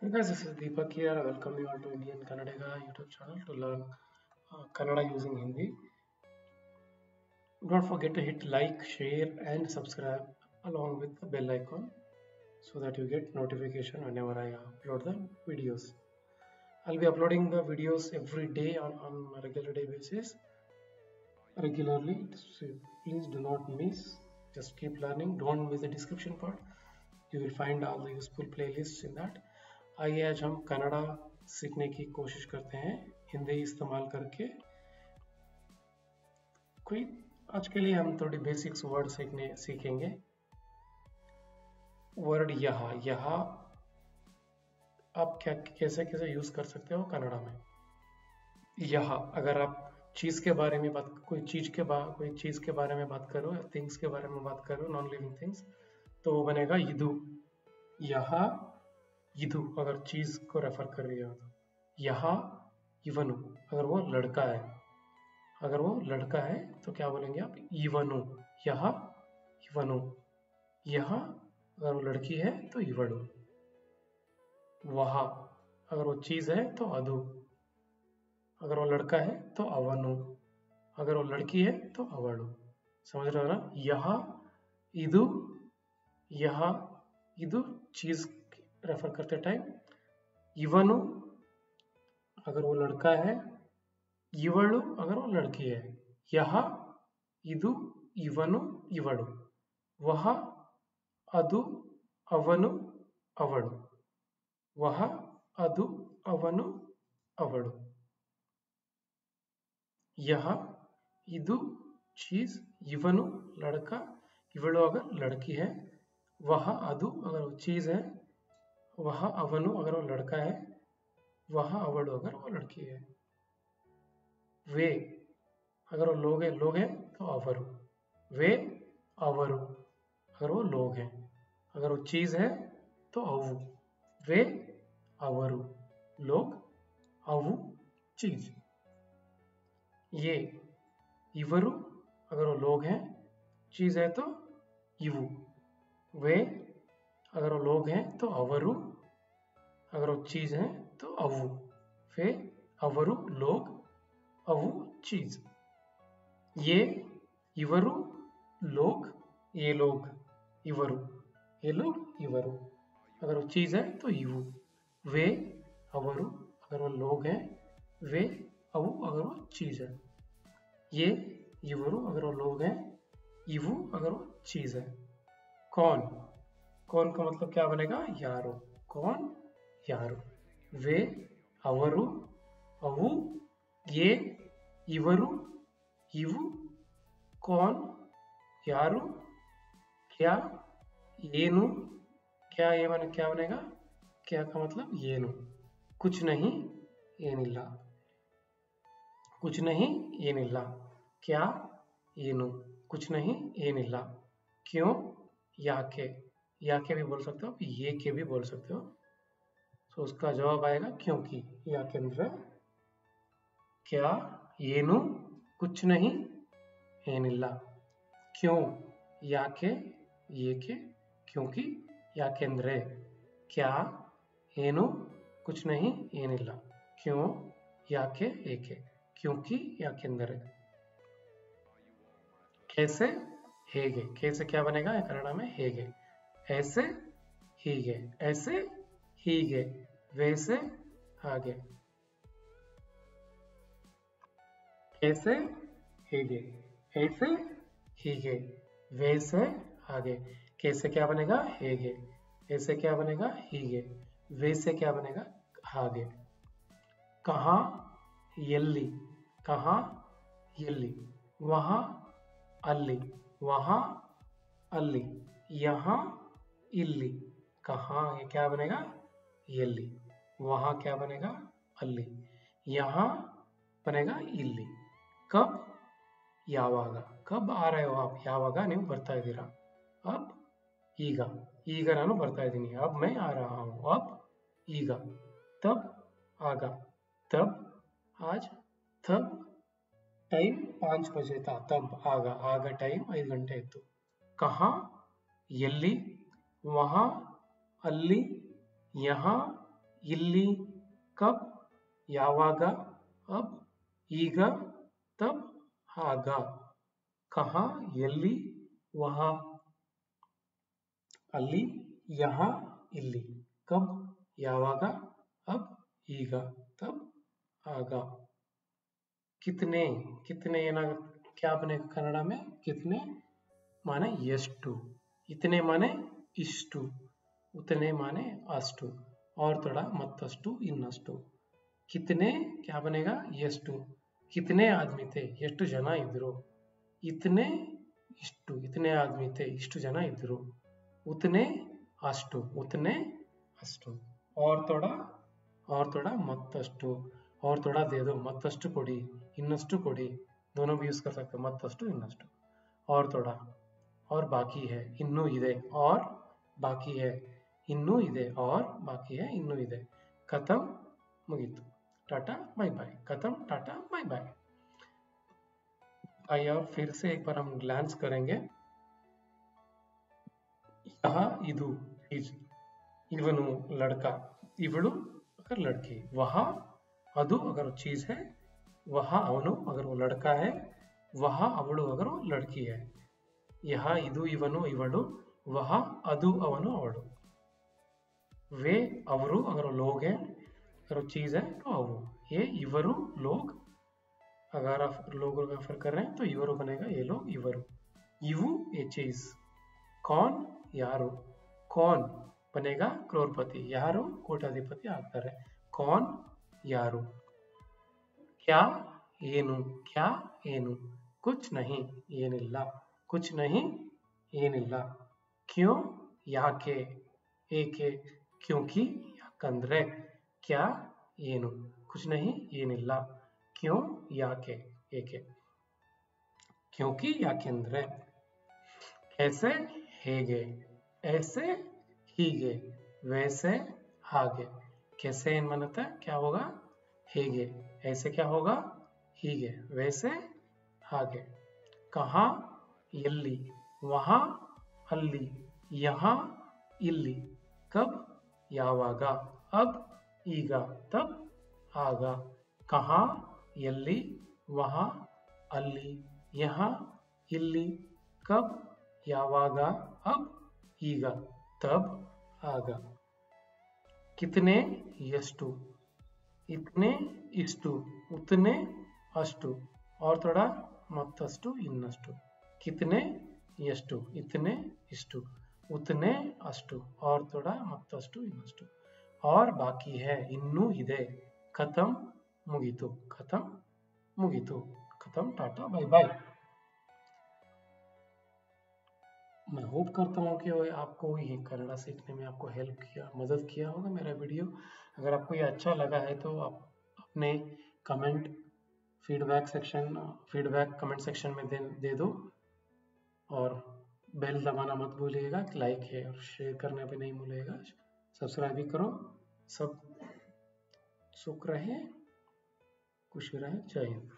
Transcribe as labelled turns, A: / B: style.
A: Hey guys, this is Deepak here. Welcome you all to Indian Kannadiga YouTube channel to learn uh, Kannada using Hindi. Don't forget to hit like, share, and subscribe along with the bell icon so that you get notification whenever I upload the videos. I'll be uploading the videos every day on, on a regular day basis. Regularly, so please do not miss. Just keep learning. Don't miss the description part. You will find all the useful playlists in that. आइए आज हम कन्नड़ा सीखने की कोशिश करते हैं। हिंदी इस्तेमाल करके। कोई, आज के लिए हम थोड़ी बेसिक्स वर्ड सीखने, सीखेंगे। वर्ड यहाँ यहाँ। आप क्या, कैसे कैसे यूज़ कर सकते हो कन्नड़ा में? यहाँ, अगर आप चीज़ के बारे में बात, कोई चीज़ के बारे कोई चीज़ के बारे में बात करो थिंग्स के बारे में बात करो नॉन लिविंग थिंग्स तो वो बनेगा इदु यहाँ इदु अगर चीज़ को रेफर कर रही हो तो। यहाँ इवनु अगर वो लड़का है, अगर वो लड़का है तो क्या बोलेंगे आप? इवनु यहाँ इवनु यहाँ, अगर वो लड़की है तो इवड़ु वहा, अगर वो चीज़ है तो अधु। अगर वो लड़का है तो अवनु अगर वो लड़की है तो अवड़ु समझ रहे हो ना? यहाँ इदु यहाँ इदु चीज़ रेफर करते टाइम। इवन अगर वो लड़का है इवड़ अगर वो लड़की है, यह इधु इवन इवड़ वह अदु, अवन, अवड़, वह अदु, अवन, अवड़। यह इधु चीज़ इवन लड़का इवड़ो अगर लड़की है, वह अदु, अगर वो चीज़ है वहाँ अवनु अगर वो लड़का है, वहाँ अवड़ अगर वो लड़की है। वे अगर वो लोग है, लोग हैं तो अवरु। वे अवरु, अगर वो लोग हैं। अगर वो चीज़ है तो अवु। वे अवरु, लोग अवु चीज़। ये इवरु, अगर वो लोग हैं, चीज़ है तो इवु। वे अगर वो लोग हैं तो अवरु, अगर वो चीज़ है तो अवु वे अवरु लोग, अवु चीज़। ये इवरु लोग, ये लोग इवरु, ये लोग इवरु। अगर वो चीज़ है तो इवु, वे अवरु, अगर वो लोग हैं, वे अवु, अगर वो चीज़ है। ये इवरु, अगर वो लोग हैं, इवु, अगर वो चीज़ है। कौन? कौन का मतलब क्या बनेगा यारो कौन यारो वे ಅವರು ಅವು ये ಇವರು ಇವು कौन ಯಾರು क्या ಏನು क्या ये बने क्या बनेगा क्या का मतलब ಏನು कुछ नहीं ಏನಿಲ್ಲ कुछ नहीं ಏನಿಲ್ಲ क्या ಏನು कुछ नहीं ಏನಿಲ್ಲ क्यों याके याके भी बोल सकते हो ये के भी बोल सकते हो तो उसका जवाब आएगा क्योंकि याके अंदर क्या ಏನು कुछ नहीं ಏನಿಲ್ಲ क्यों ಯಾಕೆ ಏಕೆ क्योंकि ಯಾಕೆಂದ್ರೆ क्या ಏನು कुछ नहीं ಏನಿಲ್ಲ क्यों ಯಾಕೆ ಏಕೆ क्योंकि ಯಾಕೆಂದರೆ कैसे ಹೇಗೆ कैसे क्या बनेगा कन्नड़ में ಹೇಗೆ ऐसे ಹೀಗೆ ऐसे ಹೀಗೆ वैसे ಹಾಗೆ कैसे ಹೇಗೆ ऐसे ಹೀಗೆ वैसे ಹಾಗೆ कैसे क्या बनेगा ಹೇಗೆ ऐसे क्या बनेगा ಹೀಗೆ वैसे क्या बनेगा ಹಾಗೆ कहाँ ಎಲ್ಲಿ कहाँ ಎಲ್ಲಿ वहाँ ಅಲ್ಲಿ वहाँ ಅಲ್ಲಿ यहाँ इल्ली। कहा ये क्या बनेगा? यल्ली। वहाँ क्या बनेगा? अल्ली। यहाँ बनेगा इल्ली। कब? यावाग। कब आ रहे हो आप? यावाग नहीं बरता दीरा अब ईगा। ईगा नानु बरता दीनी अब मैं आ रहा हूँ। अब ईगा। तब आगा। तब आज तब टाइम पाँच बजे था। तब आगा। आगा टाइम ऐसी घंटे तो। कहा? यल्ली। ವಹಾ ಅಲ್ಲಿ यहाँ ಇಲ್ಲಿ ಕಬ್ ಯಾವಾಗ ಅಬ್ ಈಗ ತಬ್ ಆಗ ಕಹಾ ಎಲ್ಲಿ ವಹ ಅಲ್ಲಿ ಯಹ ಇಲ್ಲಿ ಕಬ್ ಯಾವಾಗ ಅಬ್ ಈಗ तब आगा कितने कितने ना क्या बनेगा कन्नड़ा में कितने माने ಎಷ್ಟು इतने माने ಇಷ್ಟು उतने माने ಅಷ್ಟು और थोड़ा ಮತ್ತಷ್ಟು ಇನ್ನಷ್ಟು कितने क्या बनेगा ಎಷ್ಟು कितने आदमी थे ಎಷ್ಟು ಜನ ಇದ್ರು इतने ಇಷ್ಟು इतने आदमी थे ಇಷ್ಟು ಜನ ಇದ್ರು उतने ಅಷ್ಟು उतने ಅಷ್ಟು और थोड़ा और थोड़ा ಮತ್ತಷ್ಟು और थोड़ा दे दो ಮತ್ತಷ್ಟು ಕೊಡಿ ಇನ್ನಷ್ಟು ಕೊಡಿ दोनों भी यूज कर सकते हो ಮತ್ತಷ್ಟು ಇನ್ನಷ್ಟು और थोड़ा और बाकी है ಇನ್ನೂ ಇದೆ और बाकी है ಇನ್ನೂ ಇದೆ और बाकी है ಇನ್ನೂ ಇದೆ खत्म मुगीतु टाटा बाय बाय खत्म टाटा बाय बाय आइए और फिर से एक बार हम ग्लांस करेंगे यह इदु ಇವನು लड़का ಇವಳು अगर लड़की वह अदु अगर वो चीज है वह ಅವನು अगर वो लड़का है वह ಅವಳು अगर वो लड़की है यह ಇದು ಇವನು ಇವಳು ವಹ ಅದು ಅವನು ಅವಳು. ವೇ ಅವರು ಅದರ ಲೋಗೆ ಅದರ ಚೀಸ್ ಹೈ ಅವು. ಏ ಇವರು ಲೋಗ್, ಅಗರ ಲೋಗ ರೆಫರ್ ಕರ್ ರಹೆ ಇವರು ಬನೇಗಾ ಏ ಲೋಗ್ ಇವರು. ಇವು ಏ ಚೀಸ್. ಕಾನ್ ಯಾರು? ಕಾನ್ ಬನೇಗಾ ಕ್ರೋರ್ಪತಿ. ಯಾರು? ಕೋಟಾಧಿಪತಿ ಆಗ್ತಾರೆ. ಕಾನ್ ಯಾರು? ಕ್ಯಾ ಏನು? ಕ್ಯಾ ಏನು? ಕುಚ್ ನಹಿ ಏನಿಲ್ಲ. ಕುಚ್ ನಹಿ ಏನಿಲ್ಲ. क्यों ಯಾಕೆ ಏಕೆ क्योंकि ಯಾಕಂದ್ರೆ क्या ಏನು कुछ नहीं ಏನಿಲ್ಲ क्यों ಯಾಕೆ ಏಕೆ क्योंकि ಯಾಕೆಂದ್ರೆ कैसे ಹೇಗೆ ऐसे ಹೀಗೆ वैसे ಹಾಗೆ कैसे ಏನ್ ಬರುತ್ತೆ क्या होगा ಹೇಗೆ ऐसे क्या होगा ಹೀಗೆ वैसे ಹಾಗೆ कहाँ ಎಲ್ಲಿ वहाँ ಅಲ್ಲಿ यहाँ ಇಲ್ಲಿ कब ಯಾವಾಗ अब ಈಗ तब ಆಗ कहाँ ಎಲ್ಲಿ वहाँ ಅಲ್ಲಿ यहाँ ಇಲ್ಲಿ कब ಯಾವಾಗ अब ಈಗ तब ಆಗ कितने ಎಷ್ಟು इतने ಇಷ್ಟು उतने ಅಷ್ಟು और थोड़ा ಮತ್ತಷ್ಟು ಇನ್ನಷ್ಟು कितने ಎಷ್ಟು इतने ಇಷ್ಟು उतने ಅಷ್ಟು और थोड़ा ಮತ್ತಷ್ಟು ಇನ್ನಷ್ಟು और बाकी है ಇನ್ನೂ ಇದೆ खत्म मुगीतु खत्म मुगीतु खत्म टाटा बाय बाय मैं होप करता हूँ कि आपको ये कन्नड़ा सीखने में आपको हेल्प किया मदद किया होगा मेरा वीडियो अगर आपको ये अच्छा लगा है तो आप अपने comment feedback section feedback comment section में दे, दे दो और बेल दबाना मत भूलिएगा लाइक है और शेयर करना भी नहीं भूलिएगा। सब्सक्राइब भी करो, सब सुख रहे, खुश रहे, जय हिंद।